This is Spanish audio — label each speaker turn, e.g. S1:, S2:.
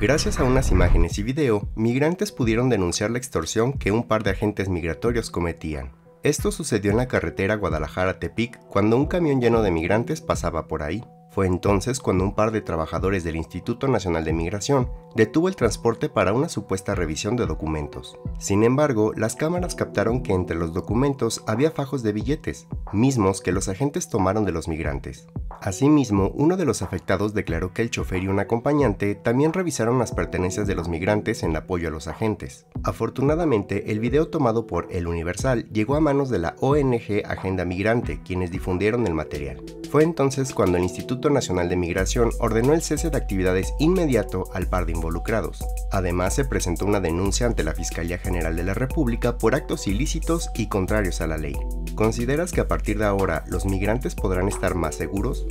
S1: Gracias a unas imágenes y video, migrantes pudieron denunciar la extorsión que un par de agentes migratorios cometían. Esto sucedió en la carretera Guadalajara-Tepic cuando un camión lleno de migrantes pasaba por ahí. Fue entonces cuando un par de trabajadores del Instituto Nacional de Migración detuvo el transporte para una supuesta revisión de documentos. Sin embargo, las cámaras captaron que entre los documentos había fajos de billetes, mismos que los agentes tomaron de los migrantes. Asimismo, uno de los afectados declaró que el chofer y un acompañante también revisaron las pertenencias de los migrantes en apoyo a los agentes. Afortunadamente, el video tomado por El Universal llegó a manos de la ONG Agenda Migrante, quienes difundieron el material. Fue entonces cuando el Instituto Nacional de Migración ordenó el cese de actividades inmediato al par de involucrados. Además, se presentó una denuncia ante la Fiscalía General de la República por actos ilícitos y contrarios a la ley. ¿Consideras que a partir de ahora los migrantes podrán estar más seguros?